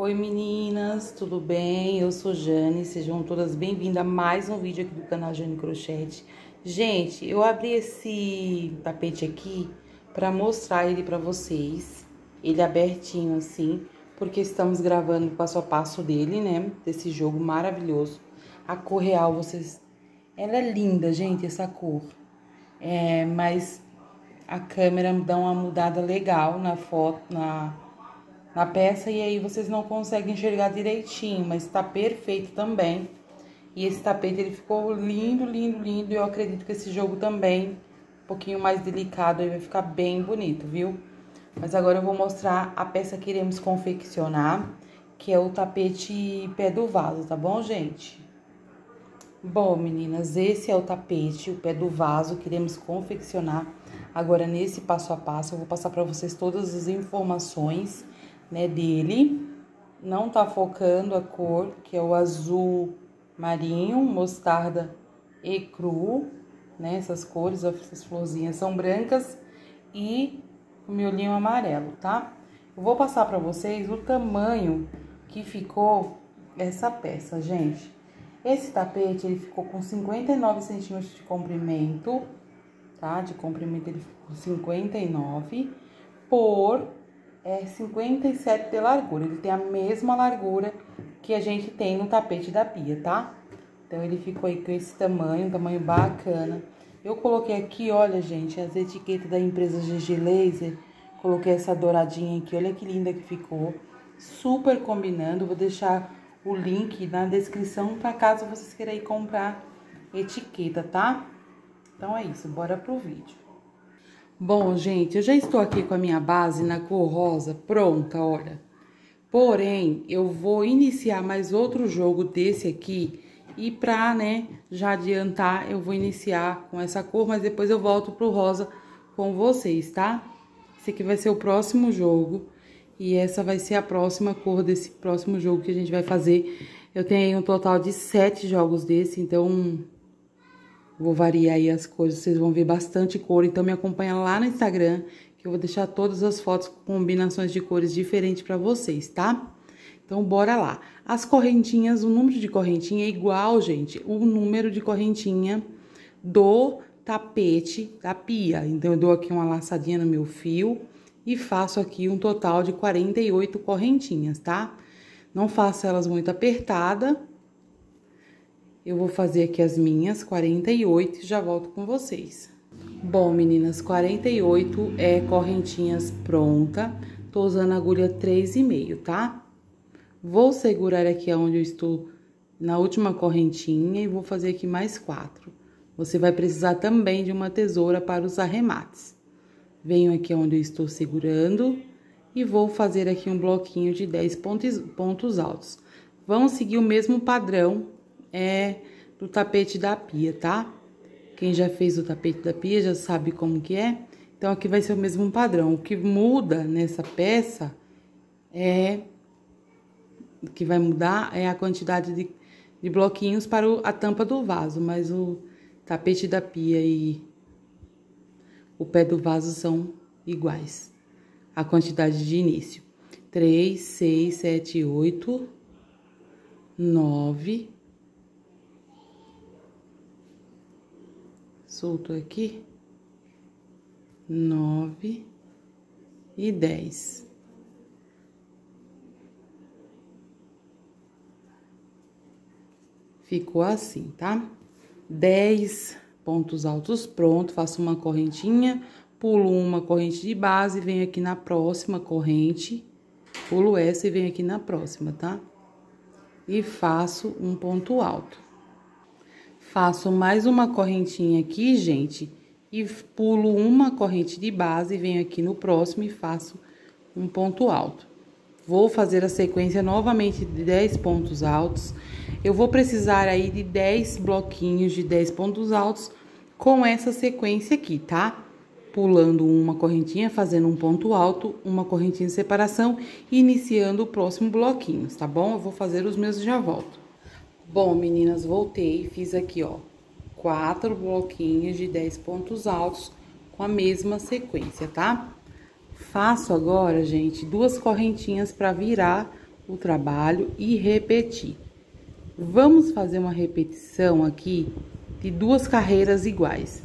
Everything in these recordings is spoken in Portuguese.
Oi meninas, tudo bem? Eu sou Jane, sejam todas bem-vindas a mais um vídeo aqui do canal Jane Crochete. Gente, eu abri esse tapete aqui para mostrar ele para vocês, ele abertinho assim, porque estamos gravando o passo a passo dele, né? Desse jogo maravilhoso. A cor real, vocês... Ela é linda, gente, essa cor. É, mas a câmera dá uma mudada legal na foto, na na peça e aí vocês não conseguem enxergar direitinho, mas tá perfeito também. E esse tapete ele ficou lindo, lindo, lindo. Eu acredito que esse jogo também, um pouquinho mais delicado, aí vai ficar bem bonito, viu? Mas agora eu vou mostrar a peça que iremos confeccionar, que é o tapete pé do vaso, tá bom, gente? Bom, meninas, esse é o tapete, o pé do vaso que iremos confeccionar. Agora, nesse passo a passo, eu vou passar para vocês todas as informações né, dele. Não tá focando a cor, que é o azul marinho, mostarda e cru, né? Essas cores, essas florzinhas são brancas e o miolinho amarelo, tá? Eu vou passar para vocês o tamanho que ficou essa peça, gente. Esse tapete, ele ficou com 59 centímetros de comprimento, tá? De comprimento ele ficou 59 por é 57 de largura. Ele tem a mesma largura que a gente tem no tapete da pia, tá? Então, ele ficou aí com esse tamanho, um tamanho bacana. Eu coloquei aqui, olha, gente, as etiquetas da empresa GG Laser. Coloquei essa douradinha aqui, olha que linda que ficou. Super combinando. Vou deixar o link na descrição para caso vocês queiram ir comprar etiqueta, tá? Então é isso, bora pro vídeo. Bom, gente, eu já estou aqui com a minha base na cor rosa pronta, olha. Porém, eu vou iniciar mais outro jogo desse aqui. E pra, né, já adiantar, eu vou iniciar com essa cor, mas depois eu volto pro rosa com vocês, tá? Esse aqui vai ser o próximo jogo. E essa vai ser a próxima cor desse próximo jogo que a gente vai fazer. Eu tenho um total de sete jogos desse, então Vou variar aí as cores, vocês vão ver bastante cor. Então, me acompanha lá no Instagram, que eu vou deixar todas as fotos com combinações de cores diferentes para vocês, tá? Então, bora lá. As correntinhas, o número de correntinha é igual, gente, o número de correntinha do tapete da pia. Então, eu dou aqui uma laçadinha no meu fio e faço aqui um total de 48 correntinhas, tá? Não faço elas muito apertada, eu vou fazer aqui as minhas 48 e já volto com vocês. Bom, meninas, 48 é correntinhas pronta. Tô usando agulha 3,5, tá? Vou segurar aqui onde eu estou na última correntinha e vou fazer aqui mais quatro. Você vai precisar também de uma tesoura para os arremates. Venho aqui onde eu estou segurando e vou fazer aqui um bloquinho de 10 pontos, pontos altos. Vamos seguir o mesmo padrão é do tapete da pia, tá? Quem já fez o tapete da pia já sabe como que é. Então, aqui vai ser o mesmo padrão. O que muda nessa peça é... O que vai mudar é a quantidade de, de bloquinhos para o, a tampa do vaso. Mas o tapete da pia e o pé do vaso são iguais. A quantidade de início. Três, seis, sete, oito, nove... solto aqui, nove e dez. Ficou assim, tá? Dez pontos altos pronto, faço uma correntinha, pulo uma corrente de base, venho aqui na próxima corrente, pulo essa e venho aqui na próxima, tá? E faço um ponto alto. Faço mais uma correntinha aqui, gente, e pulo uma corrente de base, venho aqui no próximo e faço um ponto alto. Vou fazer a sequência novamente de 10 pontos altos. Eu vou precisar aí de 10 bloquinhos de 10 pontos altos com essa sequência aqui, tá? Pulando uma correntinha, fazendo um ponto alto, uma correntinha de separação iniciando o próximo bloquinho, tá bom? Eu vou fazer os meus e já volto. Bom, meninas, voltei, fiz aqui, ó, quatro bloquinhos de 10 pontos altos com a mesma sequência, tá? Faço agora, gente, duas correntinhas pra virar o trabalho e repetir. Vamos fazer uma repetição aqui de duas carreiras iguais,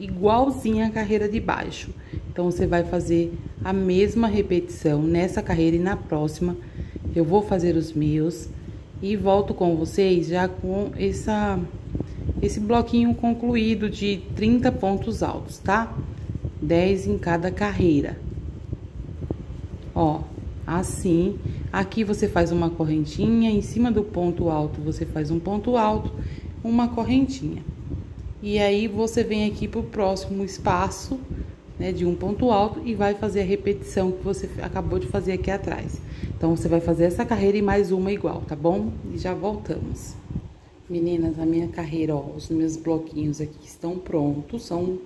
igualzinha a carreira de baixo. Então, você vai fazer a mesma repetição nessa carreira e na próxima eu vou fazer os meus e volto com vocês já com essa, esse bloquinho concluído de 30 pontos altos, tá? 10 em cada carreira. Ó, assim, aqui você faz uma correntinha, em cima do ponto alto você faz um ponto alto, uma correntinha. E aí, você vem aqui pro próximo espaço, né, de um ponto alto e vai fazer a repetição que você acabou de fazer aqui atrás. Então, você vai fazer essa carreira e mais uma igual, tá bom? E já voltamos. Meninas, a minha carreira, ó, os meus bloquinhos aqui estão prontos, são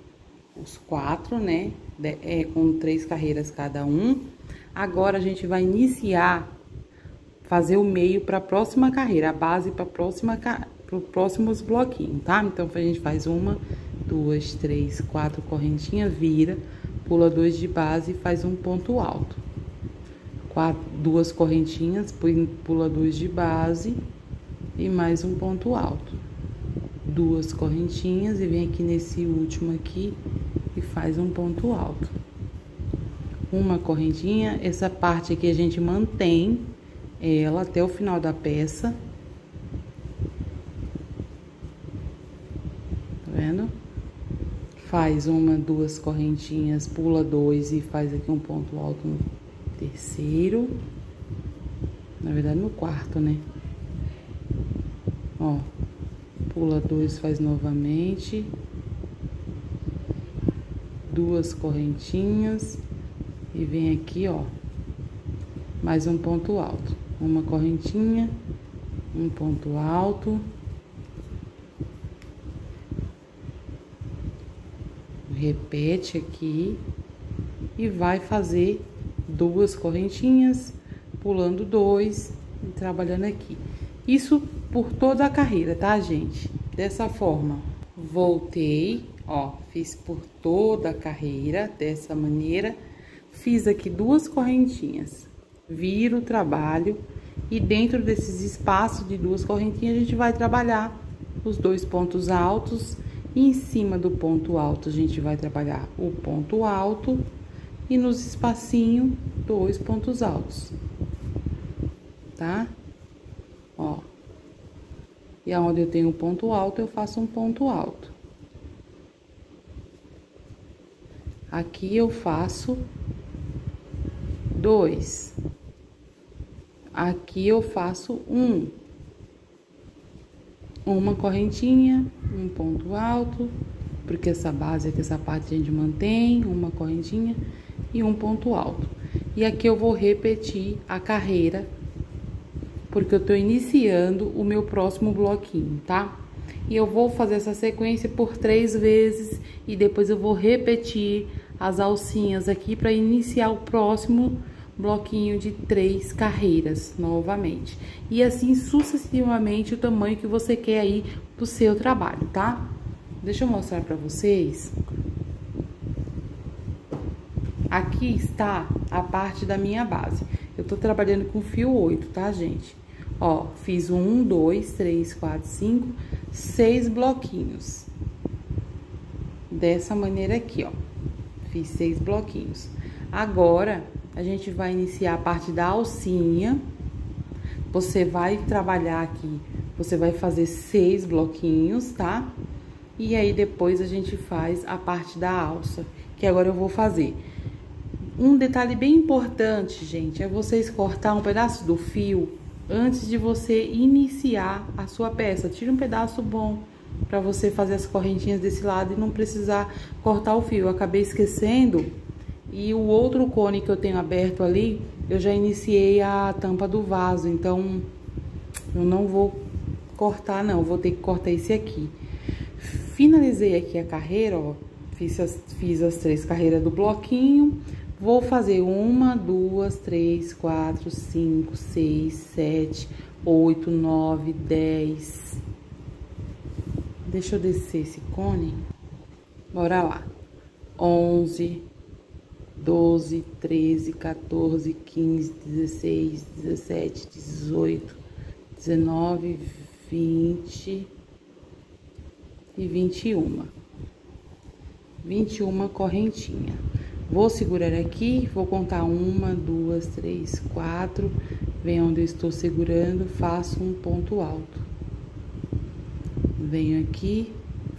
os quatro, né? De, é, com três carreiras cada um. Agora, a gente vai iniciar, fazer o meio para a próxima carreira, a base para próxima para os próximos bloquinhos, tá? Então, a gente faz uma, duas, três, quatro correntinhas, vira, pula dois de base e faz um ponto alto. Quatro, duas correntinhas, pula dois de base e mais um ponto alto. Duas correntinhas e vem aqui nesse último aqui e faz um ponto alto. Uma correntinha, essa parte aqui a gente mantém ela até o final da peça. Tá vendo? faz uma, duas correntinhas, pula dois e faz aqui um ponto alto terceiro. Na verdade, no quarto, né? Ó, pula dois, faz novamente. Duas correntinhas e vem aqui, ó, mais um ponto alto. Uma correntinha, um ponto alto. repete aqui e vai fazer duas correntinhas, pulando dois e trabalhando aqui. Isso por toda a carreira, tá, gente? Dessa forma, voltei, ó, fiz por toda a carreira, dessa maneira, fiz aqui duas correntinhas, viro o trabalho e dentro desses espaços de duas correntinhas a gente vai trabalhar os dois pontos altos em cima do ponto alto, a gente vai trabalhar o ponto alto e nos espacinhos, dois pontos altos, tá? Ó. E aonde eu tenho um ponto alto, eu faço um ponto alto. Aqui eu faço dois. Aqui eu faço um. Uma correntinha, um ponto alto, porque essa base aqui, essa parte a gente mantém, uma correntinha e um ponto alto. E aqui eu vou repetir a carreira, porque eu tô iniciando o meu próximo bloquinho, tá? E eu vou fazer essa sequência por três vezes e depois eu vou repetir as alcinhas aqui para iniciar o próximo bloquinho de três carreiras novamente. E assim sucessivamente o tamanho que você quer aí do seu trabalho, tá? Deixa eu mostrar para vocês. Aqui está a parte da minha base. Eu tô trabalhando com fio 8, tá, gente? Ó, fiz um, dois, três, quatro, cinco, seis bloquinhos. Dessa maneira aqui, ó. Fiz seis bloquinhos. Agora, a gente vai iniciar a parte da alcinha. Você vai trabalhar aqui, você vai fazer seis bloquinhos, tá? E aí depois a gente faz a parte da alça, que agora eu vou fazer. Um detalhe bem importante, gente, é vocês cortar um pedaço do fio antes de você iniciar a sua peça. Tira um pedaço bom para você fazer as correntinhas desse lado e não precisar cortar o fio. Eu acabei esquecendo e o outro cone que eu tenho aberto ali, eu já iniciei a tampa do vaso, então eu não vou cortar não, vou ter que cortar esse aqui. Finalizei aqui a carreira, ó, fiz as, fiz as três carreiras do bloquinho, vou fazer uma, duas, três, quatro, cinco, seis, sete, oito, nove, dez. Deixa eu descer esse cone. Bora lá. Onze, 12, 13, 14, 15, 16, 17, 18, 19, 20 e 21. 21 correntinha. Vou segurar aqui, vou contar uma, duas, três, quatro. Venho onde eu estou segurando, faço um ponto alto. Venho aqui,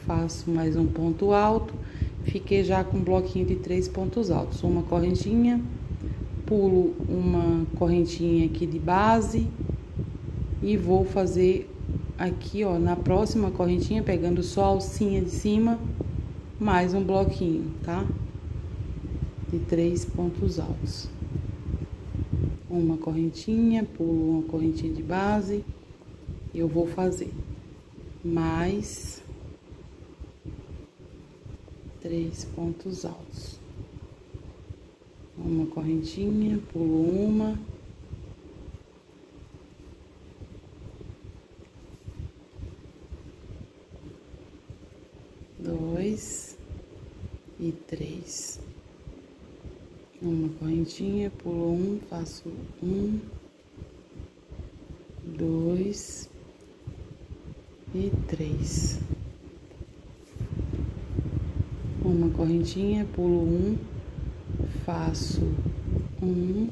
faço mais um ponto alto Fiquei já com um bloquinho de três pontos altos. Uma correntinha, pulo uma correntinha aqui de base e vou fazer aqui, ó, na próxima correntinha, pegando só a alcinha de cima, mais um bloquinho, tá? De três pontos altos. Uma correntinha, pulo uma correntinha de base, eu vou fazer mais três pontos altos. Uma correntinha, pulo uma. Dois e três. Uma correntinha, pulo um, faço um, dois e três. Uma correntinha, pulo um, faço um,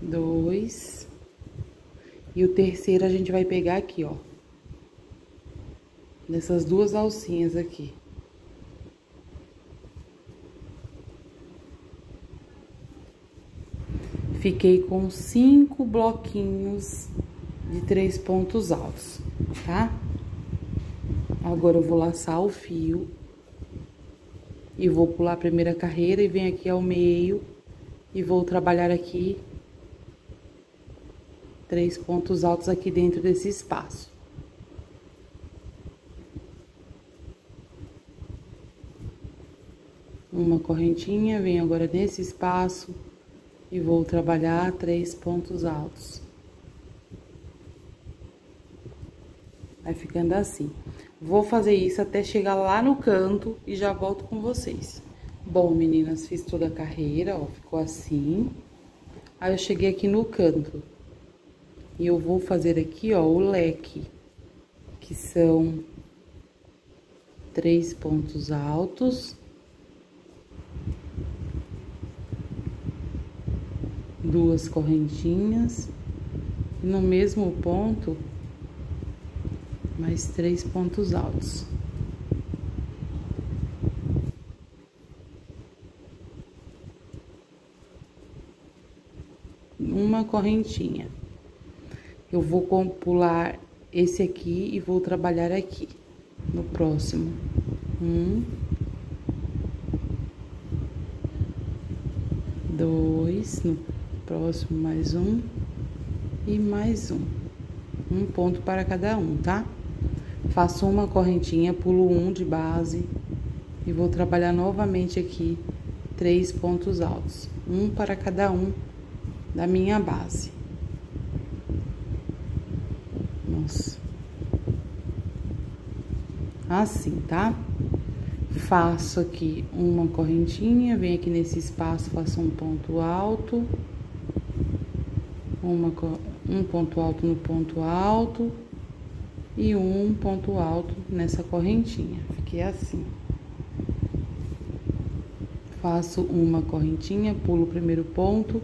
dois, e o terceiro a gente vai pegar aqui, ó, nessas duas alcinhas aqui. Fiquei com cinco bloquinhos de três pontos altos, tá? Agora eu vou laçar o fio e vou pular a primeira carreira e venho aqui ao meio e vou trabalhar aqui três pontos altos aqui dentro desse espaço. Uma correntinha, venho agora nesse espaço e vou trabalhar três pontos altos. Vai ficando assim. Vou fazer isso até chegar lá no canto e já volto com vocês. Bom, meninas, fiz toda a carreira, ó, ficou assim. Aí eu cheguei aqui no canto. E eu vou fazer aqui, ó, o leque, que são três pontos altos. Duas correntinhas. E no mesmo ponto, mais três pontos altos. Uma correntinha. Eu vou pular esse aqui e vou trabalhar aqui no próximo. Um, dois, no próximo mais um e mais um. Um ponto para cada um, tá? Faço uma correntinha, pulo um de base e vou trabalhar novamente aqui três pontos altos, um para cada um da minha base. Nossa. Assim, tá? Faço aqui uma correntinha, venho aqui nesse espaço, faço um ponto alto, uma, um ponto alto no ponto alto, e um ponto alto nessa correntinha. Fiquei assim. Faço uma correntinha, pulo o primeiro ponto,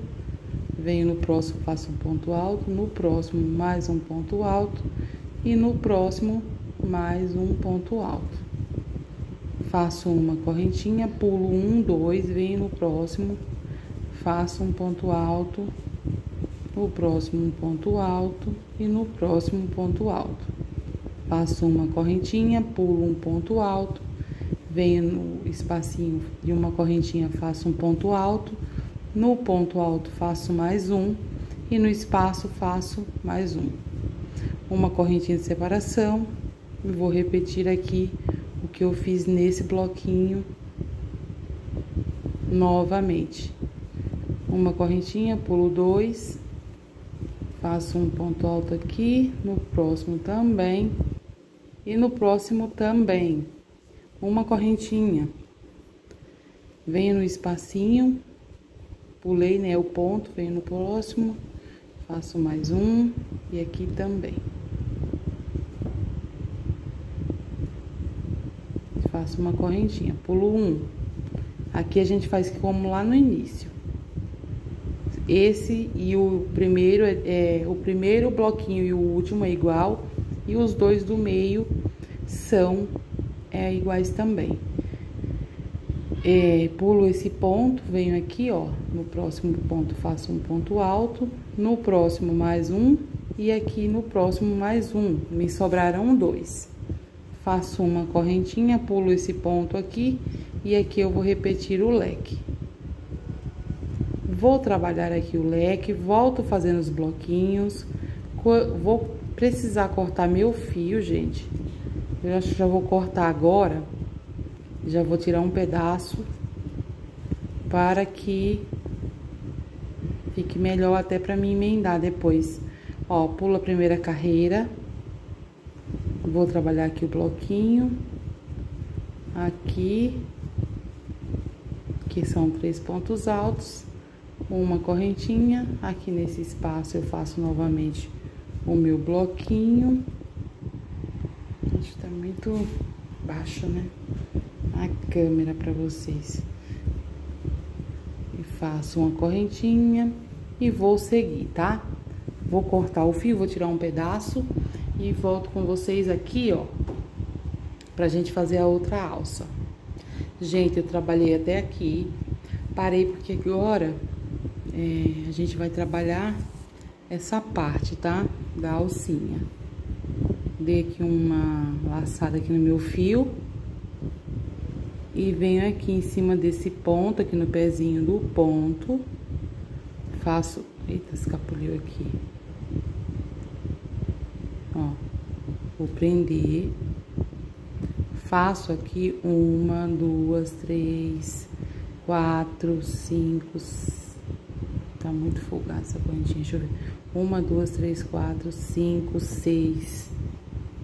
venho no próximo, faço um ponto alto, no próximo mais um ponto alto e no próximo mais um ponto alto. Faço uma correntinha, pulo um, dois, venho no próximo, faço um ponto alto, no próximo ponto alto e no próximo ponto alto passo uma correntinha, pulo um ponto alto, venho no espacinho de uma correntinha, faço um ponto alto, no ponto alto faço mais um e no espaço faço mais um. Uma correntinha de separação e vou repetir aqui o que eu fiz nesse bloquinho novamente. Uma correntinha, pulo dois, faço um ponto alto aqui, no próximo também e no próximo também, uma correntinha. venho no espacinho, pulei, né, o ponto, venho no próximo, faço mais um e aqui também. Faço uma correntinha, pulo um. Aqui a gente faz como lá no início. Esse e o primeiro, é, é o primeiro bloquinho e o último é igual, e os dois do meio são é, iguais também. É, pulo esse ponto, venho aqui, ó, no próximo ponto faço um ponto alto, no próximo mais um e aqui no próximo mais um, me sobrarão dois. Faço uma correntinha, pulo esse ponto aqui e aqui eu vou repetir o leque. Vou trabalhar aqui o leque, volto fazendo os bloquinhos, vou precisar cortar meu fio, gente. Eu acho que já vou cortar agora já vou tirar um pedaço para que fique melhor até para me emendar depois. Ó, pula a primeira carreira. Vou trabalhar aqui o bloquinho. Aqui. Que são três pontos altos. Uma correntinha. Aqui nesse espaço eu faço novamente o meu bloquinho. Que tá muito baixo, né? a câmera para vocês. E faço uma correntinha e vou seguir, tá? Vou cortar o fio, vou tirar um pedaço e volto com vocês aqui, ó, pra gente fazer a outra alça. Gente, eu trabalhei até aqui, parei porque agora é, a gente vai trabalhar essa parte, tá? Da alcinha. Dei aqui uma laçada aqui no meu fio e venho aqui em cima desse ponto, aqui no pezinho do ponto, faço... Eita, escapuliu aqui. Ó, vou prender. Faço aqui uma, duas, três, quatro, cinco... Tá muito folgada essa correntinha, deixa eu ver. Uma, duas, três, quatro, cinco, seis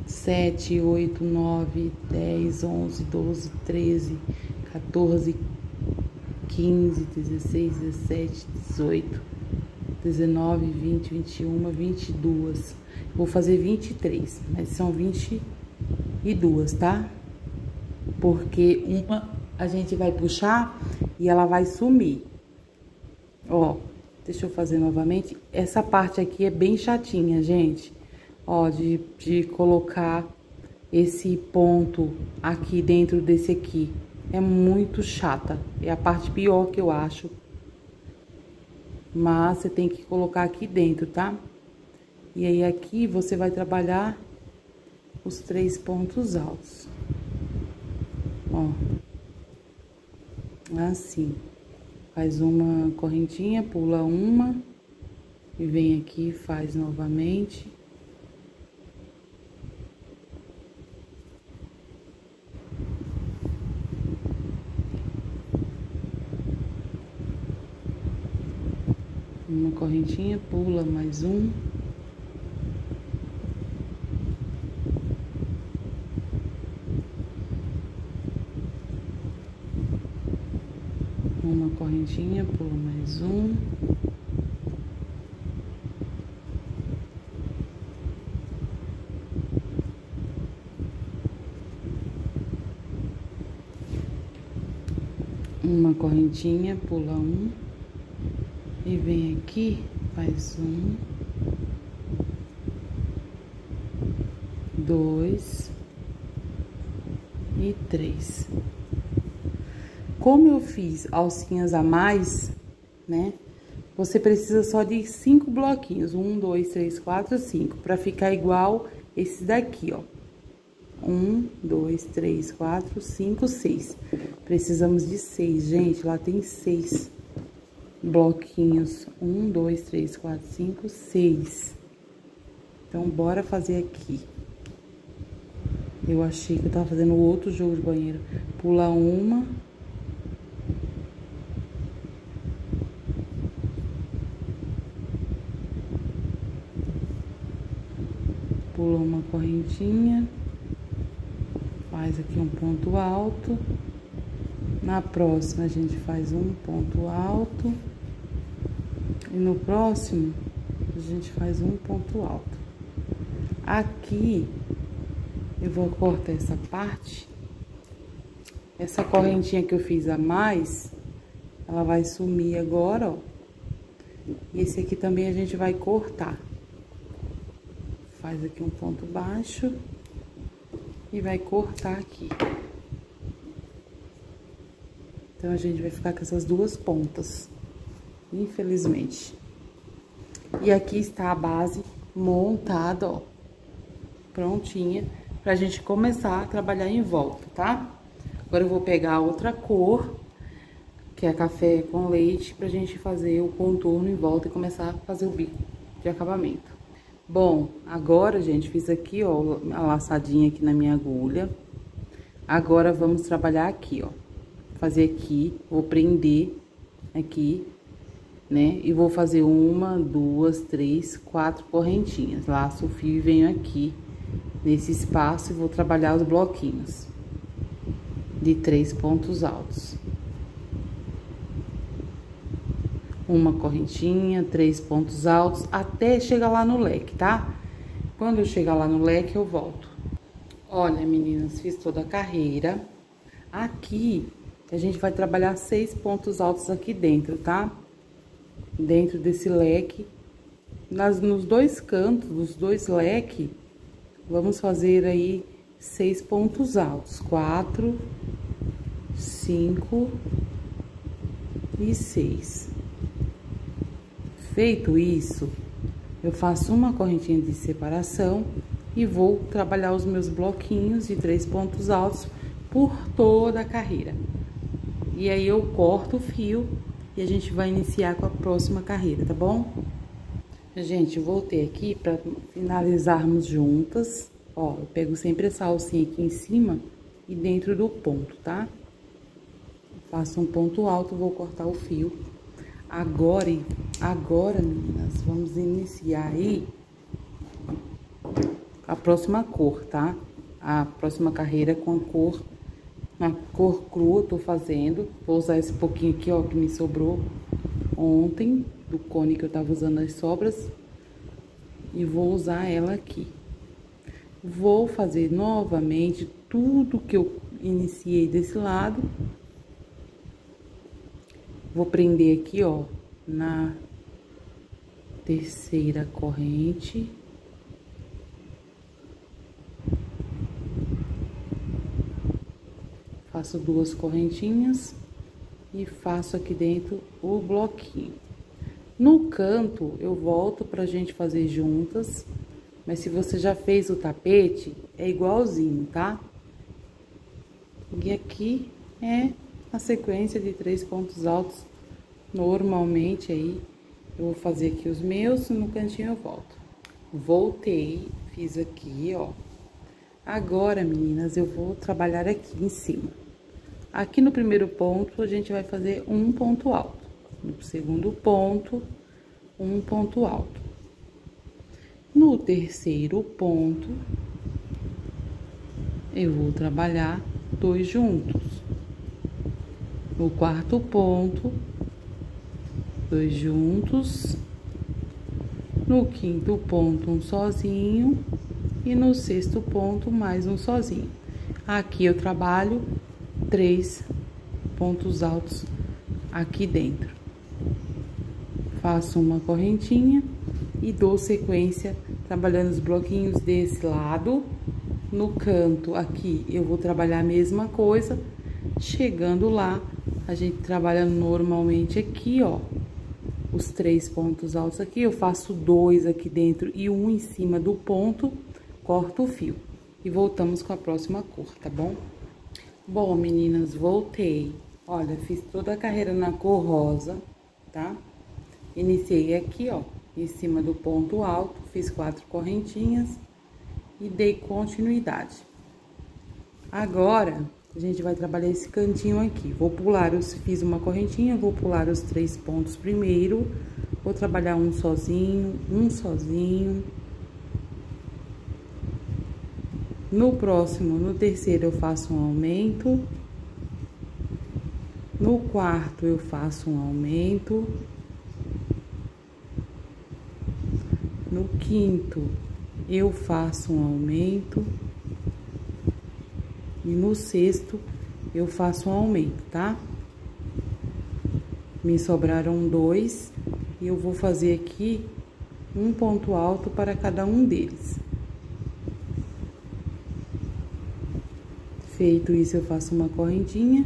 sete, oito, nove, dez, onze, doze, treze, 14, 15, 16, 17, 18, 19, 20, 21, 22. Vou fazer 23, mas são 22, tá? Porque uma a gente vai puxar e ela vai sumir. Ó, deixa eu fazer novamente. Essa parte aqui é bem chatinha, gente ó, de, de colocar esse ponto aqui dentro desse aqui. É muito chata, é a parte pior que eu acho. Mas você tem que colocar aqui dentro, tá? E aí aqui você vai trabalhar os três pontos altos. Ó. Assim. Faz uma correntinha, pula uma. E vem aqui, faz novamente. uma correntinha, pula mais um. Uma correntinha, pula mais um. Uma correntinha, pula um. E vem aqui, faz um, dois e três. Como eu fiz alcinhas a mais, né? Você precisa só de cinco bloquinhos. Um, dois, três, quatro, cinco. Pra ficar igual esse daqui, ó. Um, dois, três, quatro, cinco, seis. Precisamos de seis, gente. Lá tem seis bloquinhos. Um, dois, três, quatro, cinco, seis. Então, bora fazer aqui. Eu achei que eu tava fazendo outro jogo de banheiro. Pula uma. Pula uma correntinha. Faz aqui um ponto alto. Na próxima, a gente faz um ponto alto. E no próximo, a gente faz um ponto alto. Aqui, eu vou cortar essa parte. Essa correntinha que eu fiz a mais, ela vai sumir agora, ó. E esse aqui também a gente vai cortar. Faz aqui um ponto baixo e vai cortar aqui. Então, a gente vai ficar com essas duas pontas, infelizmente. E aqui está a base montada, ó, prontinha, pra gente começar a trabalhar em volta, tá? Agora eu vou pegar outra cor, que é café com leite, pra gente fazer o contorno em volta e começar a fazer o bico de acabamento. Bom, agora, gente, fiz aqui, ó, a laçadinha aqui na minha agulha. Agora, vamos trabalhar aqui, ó. Fazer aqui, vou prender aqui, né? E vou fazer uma, duas, três, quatro correntinhas. Laço o fio e venho aqui nesse espaço e vou trabalhar os bloquinhos de três pontos altos. Uma correntinha, três pontos altos, até chegar lá no leque, tá? Quando eu chegar lá no leque, eu volto. Olha, meninas, fiz toda a carreira. Aqui, a gente vai trabalhar seis pontos altos aqui dentro, tá? Dentro desse leque. Nas, nos dois cantos, dos dois leques, vamos fazer aí seis pontos altos. Quatro, cinco e seis. Feito isso, eu faço uma correntinha de separação e vou trabalhar os meus bloquinhos de três pontos altos por toda a carreira. E aí eu corto o fio e a gente vai iniciar com a próxima carreira, tá bom? Gente, voltei aqui para finalizarmos juntas. Ó, eu pego sempre essa alcinha aqui em cima e dentro do ponto, tá? Faço um ponto alto, vou cortar o fio. Agora, agora, meninas, vamos iniciar aí a próxima cor, tá? A próxima carreira com a cor, a cor crua, tô fazendo. Vou usar esse pouquinho aqui, ó, que me sobrou ontem, do cone que eu tava usando as sobras. E vou usar ela aqui. Vou fazer novamente tudo que eu iniciei desse lado Vou prender aqui, ó, na terceira corrente. Faço duas correntinhas e faço aqui dentro o bloquinho. No canto, eu volto pra gente fazer juntas, mas se você já fez o tapete, é igualzinho, tá? E aqui é a sequência de três pontos altos, normalmente aí, eu vou fazer aqui os meus, no cantinho eu volto. Voltei, fiz aqui, ó. Agora, meninas, eu vou trabalhar aqui em cima. Aqui no primeiro ponto, a gente vai fazer um ponto alto. No segundo ponto, um ponto alto. No terceiro ponto, eu vou trabalhar dois juntos no quarto ponto, dois juntos, no quinto ponto um sozinho e no sexto ponto mais um sozinho. Aqui eu trabalho três pontos altos aqui dentro. Faço uma correntinha e dou sequência trabalhando os bloquinhos desse lado. No canto aqui eu vou trabalhar a mesma coisa, chegando lá a gente trabalha normalmente aqui, ó, os três pontos altos aqui, eu faço dois aqui dentro e um em cima do ponto, corto o fio. E voltamos com a próxima cor, tá bom? Bom, meninas, voltei. Olha, fiz toda a carreira na cor rosa, tá? Iniciei aqui, ó, em cima do ponto alto, fiz quatro correntinhas e dei continuidade. Agora, a gente vai trabalhar esse cantinho aqui. Vou pular, os, fiz uma correntinha, vou pular os três pontos primeiro, vou trabalhar um sozinho, um sozinho. No próximo, no terceiro, eu faço um aumento. No quarto, eu faço um aumento. No quinto, eu faço um aumento. E no sexto, eu faço um aumento, tá? Me sobraram dois e eu vou fazer aqui um ponto alto para cada um deles. Feito isso, eu faço uma correntinha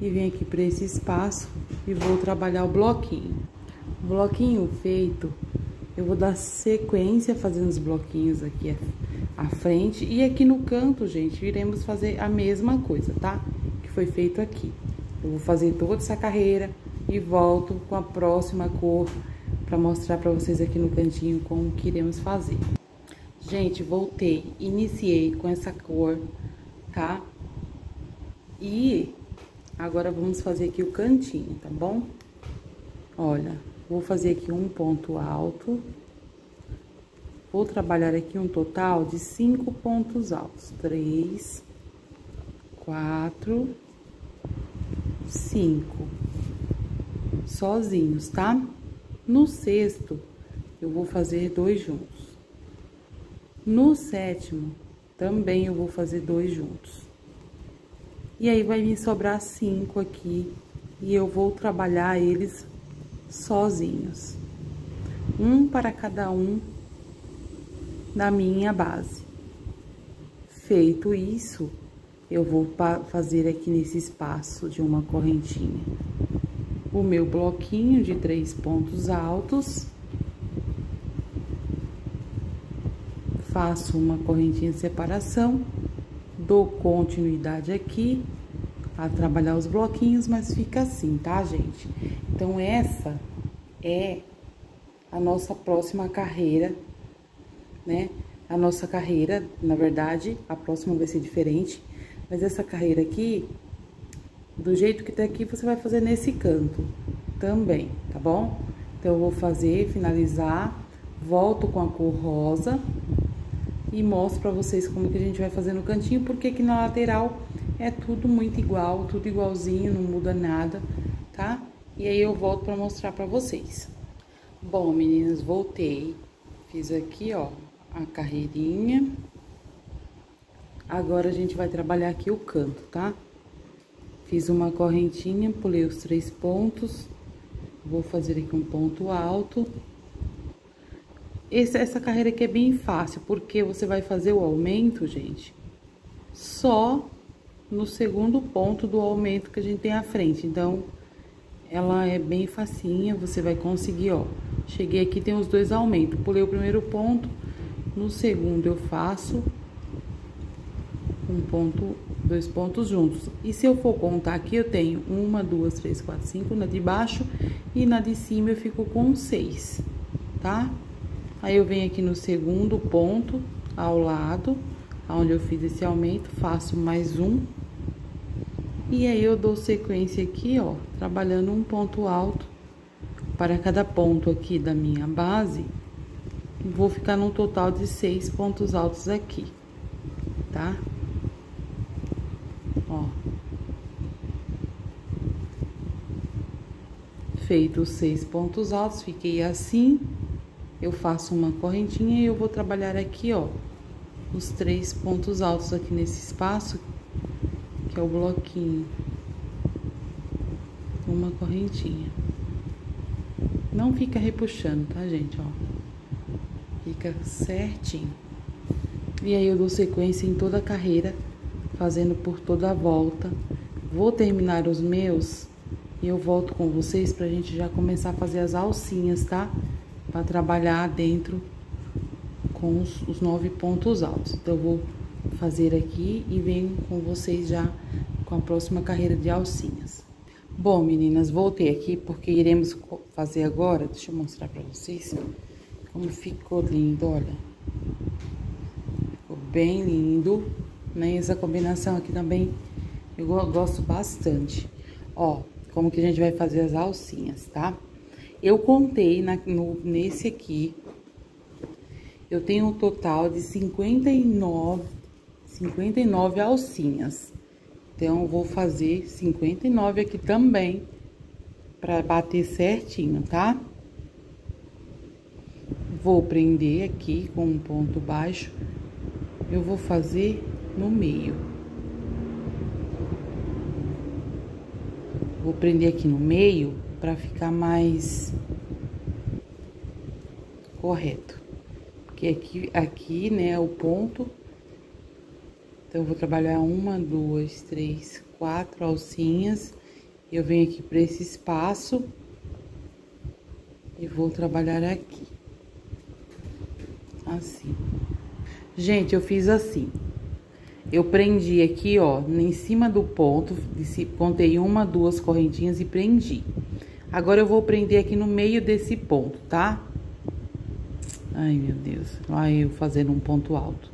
e venho aqui para esse espaço e vou trabalhar o bloquinho. Bloquinho feito, eu vou dar sequência fazendo os bloquinhos aqui à frente e aqui no canto, gente, iremos fazer a mesma coisa, tá? Que foi feito aqui. Eu vou fazer toda essa carreira e volto com a próxima cor para mostrar para vocês aqui no cantinho como que iremos fazer. Gente, voltei, iniciei com essa cor, tá? E agora vamos fazer aqui o cantinho, tá bom? Olha, vou fazer aqui um ponto alto. Vou trabalhar aqui um total de cinco pontos altos. Três, quatro, cinco. Sozinhos, tá? No sexto, eu vou fazer dois juntos. No sétimo, também eu vou fazer dois juntos. E aí, vai me sobrar cinco aqui, e eu vou trabalhar eles sozinhos. Um para cada um da minha base. Feito isso, eu vou fazer aqui nesse espaço de uma correntinha o meu bloquinho de três pontos altos. Faço uma correntinha de separação dou continuidade aqui a trabalhar os bloquinhos, mas fica assim, tá, gente? Então, essa é a nossa próxima carreira, né? A nossa carreira, na verdade, a próxima vai ser diferente, mas essa carreira aqui, do jeito que tá aqui, você vai fazer nesse canto também, tá bom? Então, eu vou fazer, finalizar, volto com a cor rosa e mostro pra vocês como que a gente vai fazer no cantinho, porque aqui na lateral é tudo muito igual, tudo igualzinho, não muda nada, tá? E aí eu volto pra mostrar pra vocês. Bom, meninas, voltei, fiz aqui, ó, a carreirinha. Agora a gente vai trabalhar aqui o canto, tá? Fiz uma correntinha, pulei os três pontos, vou fazer aqui um ponto alto esse, essa carreira aqui é bem fácil, porque você vai fazer o aumento, gente, só no segundo ponto do aumento que a gente tem à frente. Então, ela é bem facinha, você vai conseguir, ó. Cheguei aqui, tem os dois aumentos. Pulei o primeiro ponto, no segundo eu faço um ponto, dois pontos juntos. E se eu for contar aqui, eu tenho uma, duas, três, quatro, cinco na de baixo e na de cima eu fico com seis, tá? Aí, eu venho aqui no segundo ponto, ao lado, onde eu fiz esse aumento, faço mais um. E aí, eu dou sequência aqui, ó, trabalhando um ponto alto para cada ponto aqui da minha base. Vou ficar num total de seis pontos altos aqui, tá? Ó. Feito os seis pontos altos, fiquei assim eu faço uma correntinha e eu vou trabalhar aqui, ó, os três pontos altos aqui nesse espaço, que é o bloquinho. Uma correntinha. Não fica repuxando, tá, gente, ó. Fica certinho. E aí, eu dou sequência em toda a carreira, fazendo por toda a volta. Vou terminar os meus e eu volto com vocês pra gente já começar a fazer as alcinhas, tá? para trabalhar dentro com os, os, nove pontos altos. Então, eu vou fazer aqui e venho com vocês já com a próxima carreira de alcinhas. Bom, meninas, voltei aqui porque iremos fazer agora, deixa eu mostrar para vocês como ficou lindo, olha. Ficou bem lindo, né? Essa combinação aqui também eu gosto bastante. Ó, como que a gente vai fazer as alcinhas, tá? Eu contei na, no, nesse aqui, eu tenho um total de 59, 59 alcinhas. Então, vou fazer 59 aqui também, pra bater certinho, tá? Vou prender aqui com um ponto baixo. Eu vou fazer no meio. Vou prender aqui no meio pra ficar mais correto. Porque aqui, aqui, né, o ponto. Então, eu vou trabalhar uma, duas, três, quatro alcinhas. Eu venho aqui para esse espaço. E vou trabalhar aqui. Assim. Gente, eu fiz assim. Eu prendi aqui, ó, em cima do ponto, contei uma, duas correntinhas e prendi. Agora, eu vou prender aqui no meio desse ponto, tá? Ai, meu Deus. Lá eu fazendo um ponto alto.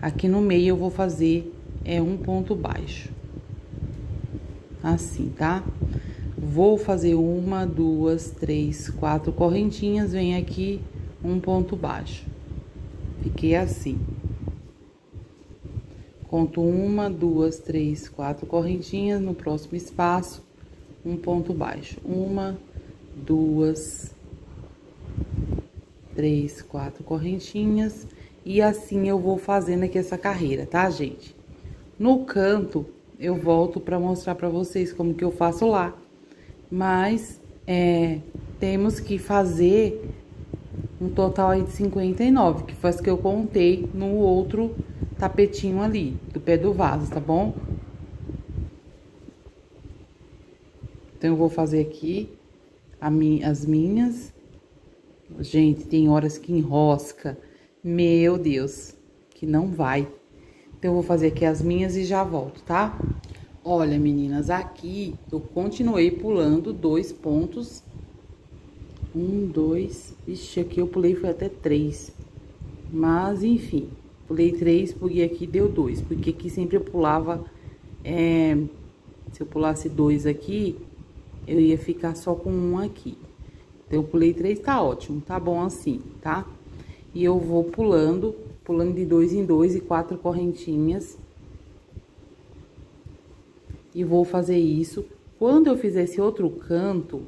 Aqui no meio eu vou fazer é um ponto baixo. Assim, tá? Vou fazer uma, duas, três, quatro correntinhas, vem aqui um ponto baixo. Fiquei assim. Conto uma, duas, três, quatro correntinhas no próximo espaço, um ponto baixo. Uma, duas, três, quatro correntinhas. E assim eu vou fazendo aqui essa carreira, tá, gente? No canto, eu volto pra mostrar pra vocês como que eu faço lá. Mas, é, temos que fazer um total aí de 59, que foi as que eu contei no outro tapetinho ali, do pé do vaso, tá bom? Então, eu vou fazer aqui as minhas Gente, tem horas que enrosca. Meu Deus, que não vai. Então, eu vou fazer aqui as minhas e já volto, tá? Olha, meninas, aqui eu continuei pulando dois pontos. Um, dois. Ixi, aqui eu pulei foi até três. Mas, enfim, pulei três, porque aqui deu dois. Porque aqui sempre eu pulava... É, se eu pulasse dois aqui, eu ia ficar só com um aqui. Então, eu pulei três, tá ótimo, tá bom assim, tá? E eu vou pulando, pulando de dois em dois e quatro correntinhas. E vou fazer isso. Quando eu fizer esse outro canto,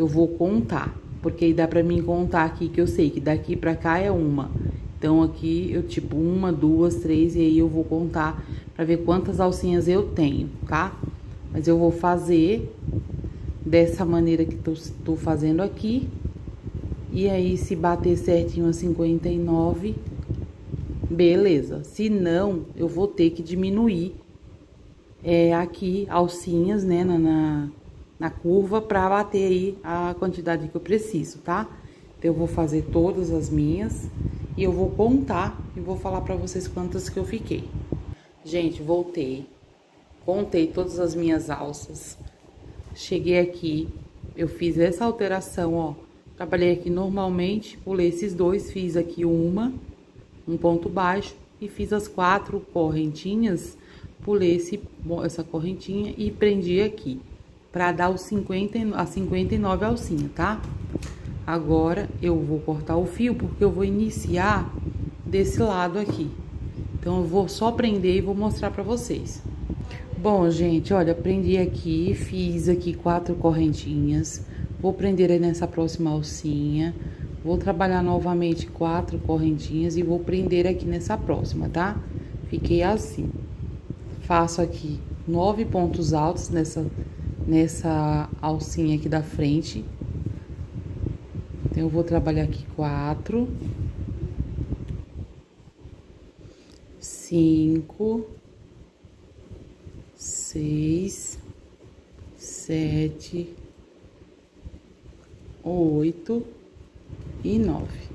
eu vou contar. Porque aí dá pra mim contar aqui, que eu sei que daqui pra cá é uma. Então, aqui eu, tipo, uma, duas, três, e aí eu vou contar pra ver quantas alcinhas eu tenho, tá? Mas eu vou fazer dessa maneira que tô, fazendo aqui. E aí, se bater certinho a 59, beleza. Se não, eu vou ter que diminuir é, aqui alcinhas, né, na, na, na curva pra bater aí a quantidade que eu preciso, tá? Então, eu vou fazer todas as minhas e eu vou contar e vou falar pra vocês quantas que eu fiquei. Gente, voltei, contei todas as minhas alças. Cheguei aqui, eu fiz essa alteração, ó. Trabalhei aqui normalmente, pulei esses dois, fiz aqui uma, um ponto baixo e fiz as quatro correntinhas, pulei esse, essa correntinha e prendi aqui, pra dar os 50, a 59 alcinha, tá? Agora, eu vou cortar o fio, porque eu vou iniciar desse lado aqui. Então, eu vou só prender e vou mostrar pra vocês. Bom, gente, olha, prendi aqui, fiz aqui quatro correntinhas. Vou prender aí nessa próxima alcinha. Vou trabalhar novamente quatro correntinhas e vou prender aqui nessa próxima, tá? Fiquei assim. Faço aqui nove pontos altos nessa, nessa alcinha aqui da frente. Então, eu vou trabalhar aqui quatro. Cinco seis, sete, oito e nove.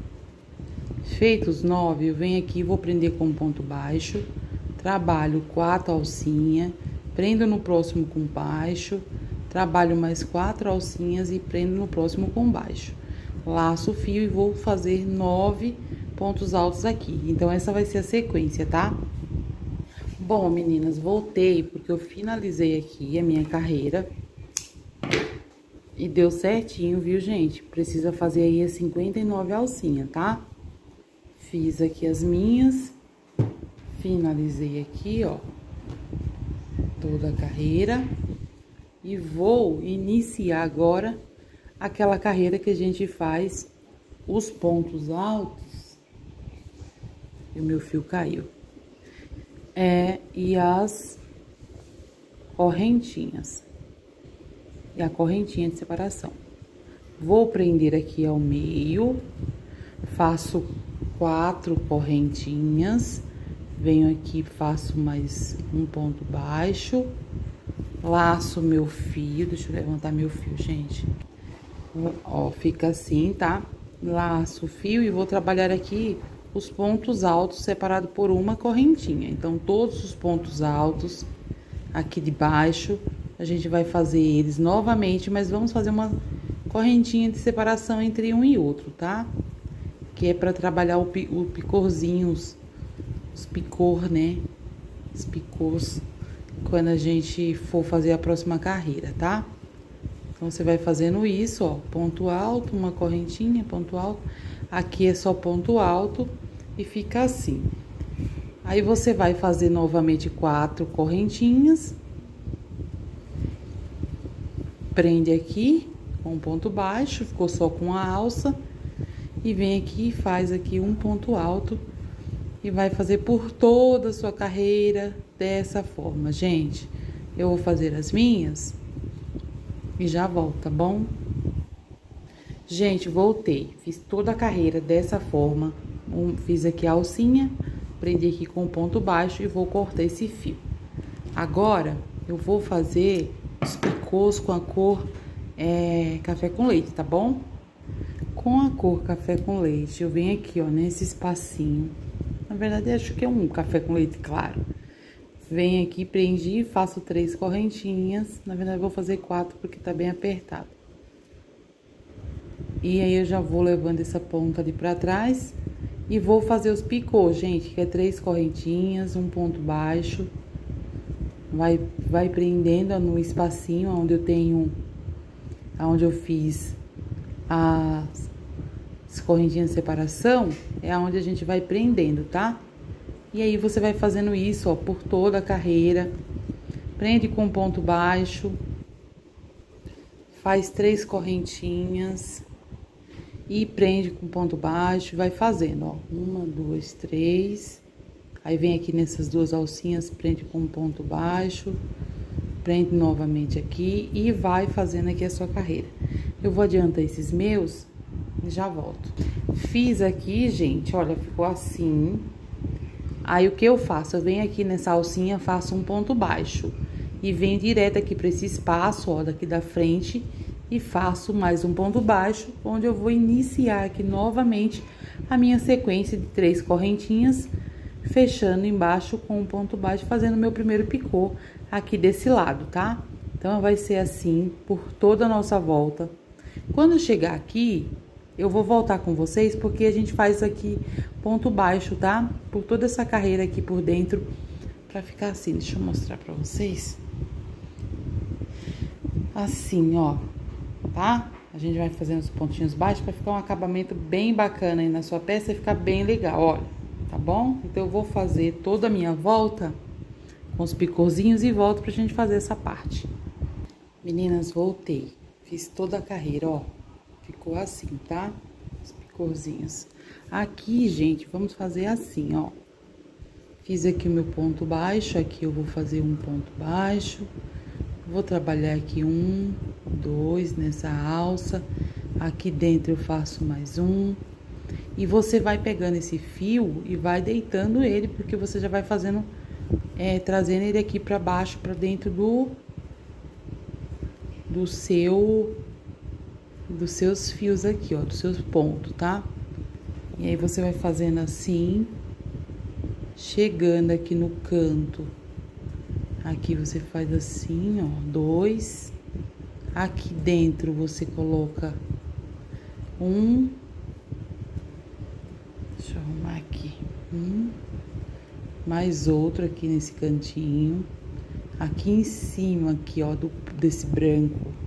Feitos nove, eu venho aqui, vou prender com ponto baixo, trabalho quatro alcinhas, prendo no próximo com baixo, trabalho mais quatro alcinhas e prendo no próximo com baixo. Laço o fio e vou fazer nove pontos altos aqui. Então, essa vai ser a sequência, tá? Bom, meninas, voltei porque eu finalizei aqui a minha carreira. E deu certinho, viu, gente? Precisa fazer aí as 59 alcinhas, tá? Fiz aqui as minhas. Finalizei aqui, ó. Toda a carreira e vou iniciar agora aquela carreira que a gente faz os pontos altos. E o meu fio caiu. É e as correntinhas. E a correntinha de separação. Vou prender aqui ao meio faço quatro correntinhas venho aqui, faço mais um ponto baixo, laço meu fio, deixa eu levantar meu fio, gente. Ó, fica assim, tá? Laço o fio e vou trabalhar aqui os pontos altos separado por uma correntinha. Então, todos os pontos altos aqui de baixo, a gente vai fazer eles novamente, mas vamos fazer uma correntinha de separação entre um e outro, tá? Que é para trabalhar o, o picorzinhos os picor, né? Os picôs quando a gente for fazer a próxima carreira, tá? Então, você vai fazendo isso, ó, ponto alto, uma correntinha, ponto alto. Aqui é só ponto alto e fica assim. Aí, você vai fazer novamente quatro correntinhas. Prende aqui com ponto baixo, ficou só com a alça. E vem aqui e faz aqui um ponto alto e vai fazer por toda a sua carreira dessa forma. Gente, eu vou fazer as minhas e já volto, tá bom? Gente, voltei. Fiz toda a carreira dessa forma. Um, fiz aqui a alcinha, prendi aqui com ponto baixo e vou cortar esse fio. Agora, eu vou fazer os picôs com a cor é, café com leite, tá bom? Com a cor café com leite, eu venho aqui, ó, nesse espacinho na verdade, acho que é um café com leite claro. Venho aqui, prendi, faço três correntinhas. Na verdade, vou fazer quatro porque tá bem apertado. E aí, eu já vou levando essa ponta ali pra trás. E vou fazer os picôs, gente, que é três correntinhas, um ponto baixo. Vai, vai prendendo no espacinho onde eu tenho... Onde eu fiz as correntinhas de separação é onde a gente vai prendendo, tá? E aí você vai fazendo isso, ó, por toda a carreira. Prende com ponto baixo. Faz três correntinhas. E prende com ponto baixo, vai fazendo, ó. Uma, duas, três. Aí vem aqui nessas duas alcinhas, prende com ponto baixo. Prende novamente aqui e vai fazendo aqui a sua carreira. Eu vou adiantar esses meus já volto. Fiz aqui, gente, olha, ficou assim. Aí, o que eu faço? Eu venho aqui nessa alcinha, faço um ponto baixo. E venho direto aqui para esse espaço, ó, daqui da frente. E faço mais um ponto baixo, onde eu vou iniciar aqui novamente a minha sequência de três correntinhas. Fechando embaixo com um ponto baixo, fazendo meu primeiro picô aqui desse lado, tá? Então, vai ser assim por toda a nossa volta. Quando chegar aqui, eu vou voltar com vocês porque a gente faz aqui ponto baixo, tá? Por toda essa carreira aqui por dentro, pra ficar assim. Deixa eu mostrar pra vocês. Assim, ó, tá? A gente vai fazendo os pontinhos baixos pra ficar um acabamento bem bacana aí na sua peça e ficar bem legal, olha, tá bom? Então, eu vou fazer toda a minha volta com os picorzinhos e volto pra gente fazer essa parte. Meninas, voltei. Fiz toda a carreira, ó. Ficou assim, tá? Os picorzinhos. Aqui, gente, vamos fazer assim, ó. Fiz aqui o meu ponto baixo, aqui eu vou fazer um ponto baixo. Vou trabalhar aqui um, dois nessa alça. Aqui dentro eu faço mais um. E você vai pegando esse fio e vai deitando ele, porque você já vai fazendo, é, trazendo ele aqui pra baixo, pra dentro do, do seu dos seus fios aqui, ó, dos seus pontos, tá? E aí você vai fazendo assim, chegando aqui no canto. Aqui você faz assim, ó, dois. Aqui dentro você coloca um. Deixa eu arrumar aqui. Um. Mais outro aqui nesse cantinho. Aqui em cima, aqui, ó, do, desse branco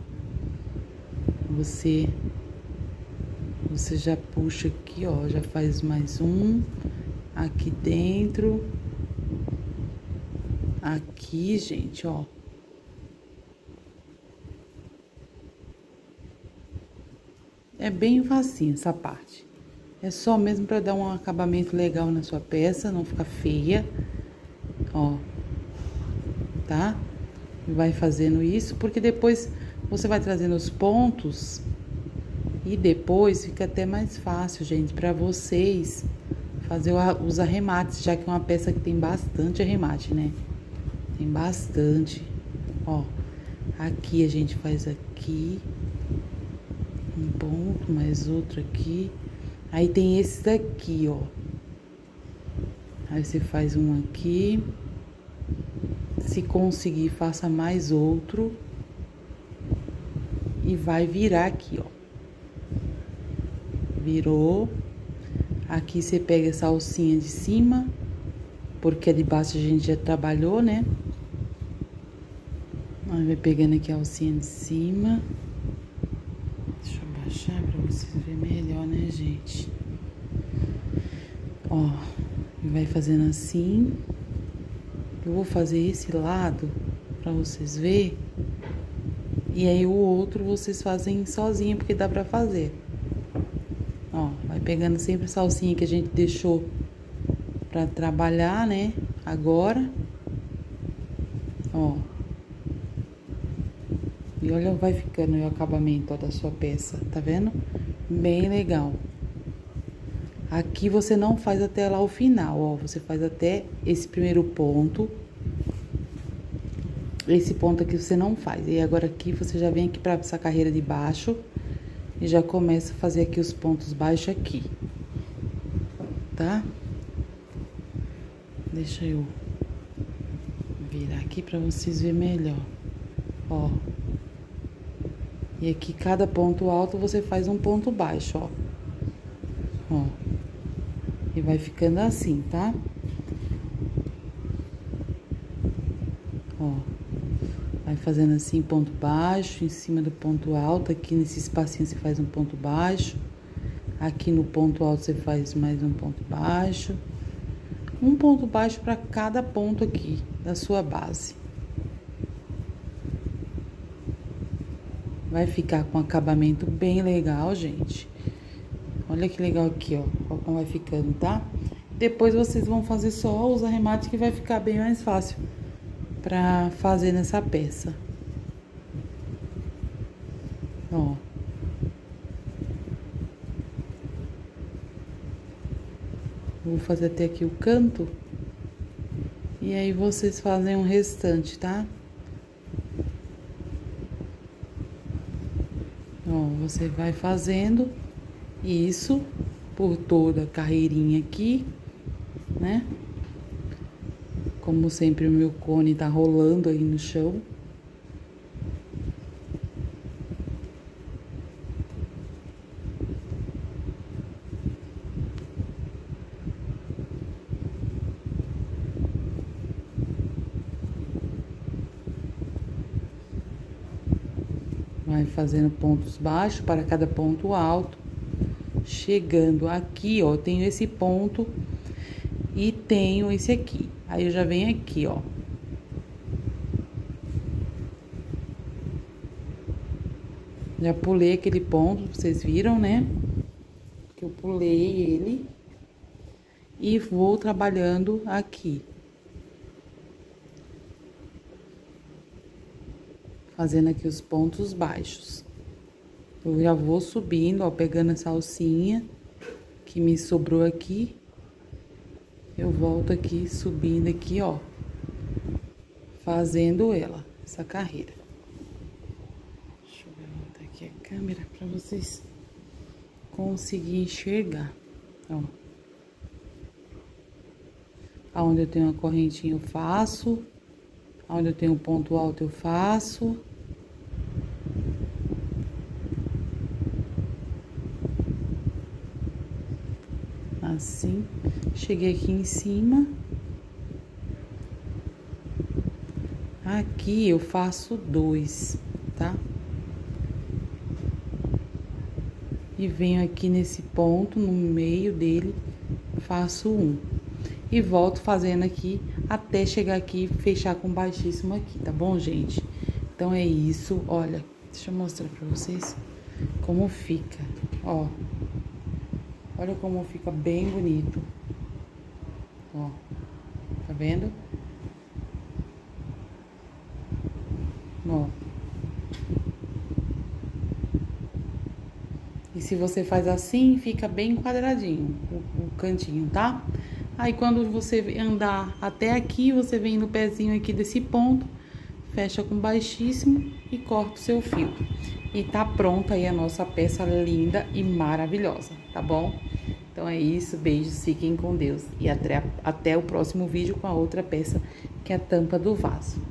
você você já puxa aqui, ó, já faz mais um aqui dentro aqui, gente, ó. É bem facinho essa parte. É só mesmo para dar um acabamento legal na sua peça, não ficar feia. Ó. Tá? Vai fazendo isso, porque depois você vai trazendo os pontos e depois fica até mais fácil, gente, para vocês fazer os arremates, já que é uma peça que tem bastante arremate, né? Tem bastante. Ó, aqui a gente faz aqui um ponto, mais outro aqui. Aí tem esse daqui, ó. Aí você faz um aqui. Se conseguir, faça mais outro. E vai virar aqui, ó. Virou. Aqui você pega essa alcinha de cima, porque a de baixo a gente já trabalhou, né? Aí vai pegando aqui a alcinha de cima. Deixa eu baixar pra vocês verem melhor, né, gente? Ó, e vai fazendo assim. Eu vou fazer esse lado pra vocês verem. E aí o outro vocês fazem sozinho, porque dá pra fazer. Ó, vai pegando sempre a salsinha que a gente deixou pra trabalhar, né? Agora. Ó. E olha, vai ficando o acabamento ó, da sua peça, tá vendo? Bem legal. Aqui você não faz até lá o final, ó. Você faz até esse primeiro ponto. Esse ponto aqui você não faz. E agora aqui você já vem aqui pra essa carreira de baixo e já começa a fazer aqui os pontos baixos aqui. Tá? Deixa eu virar aqui pra vocês verem melhor. Ó. E aqui, cada ponto alto, você faz um ponto baixo, ó. Ó. E vai ficando assim, tá? Ó. Vai fazendo assim, ponto baixo, em cima do ponto alto. Aqui nesse espacinho você faz um ponto baixo. Aqui no ponto alto você faz mais um ponto baixo. Um ponto baixo para cada ponto aqui da sua base. Vai ficar com acabamento bem legal, gente. Olha que legal aqui, ó. Como vai ficando, tá? Depois vocês vão fazer só os arremates que vai ficar bem mais fácil pra fazer nessa peça. Ó. Vou fazer até aqui o canto. E aí vocês fazem o restante, tá? você vai fazendo isso por toda a carreirinha aqui, né? Como sempre, o meu cone tá rolando aí no chão. Vai fazendo pontos baixos para cada ponto alto. Chegando aqui, ó, tenho esse ponto e tenho esse aqui. Aí eu já venho aqui, ó. Já pulei aquele ponto, vocês viram, né? Que eu pulei ele. E vou trabalhando aqui. fazendo aqui os pontos baixos. Eu já vou subindo, ó, pegando essa alcinha que me sobrou aqui. Eu volto aqui, subindo aqui, ó, fazendo ela, essa carreira. Deixa eu levantar aqui a câmera pra vocês conseguirem enxergar, ó. Aonde eu tenho a correntinha eu faço, aonde eu tenho um ponto alto eu faço. Assim. Cheguei aqui em cima. Aqui eu faço dois, tá? E venho aqui nesse ponto, no meio dele, faço um. e volto fazendo aqui até chegar aqui e fechar com baixíssimo aqui, tá bom, gente? Então é isso, olha, deixa eu mostrar pra vocês como fica, ó. Olha como fica bem bonito. Ó, tá vendo? Ó. E se você faz assim, fica bem quadradinho o, o cantinho, tá? Aí quando você andar até aqui, você vem no pezinho aqui desse ponto, fecha com baixíssimo e corta o seu fio. E tá pronta aí a nossa peça linda e maravilhosa, tá bom? Então é isso, beijos, fiquem com Deus. E até, até o próximo vídeo com a outra peça, que é a tampa do vaso.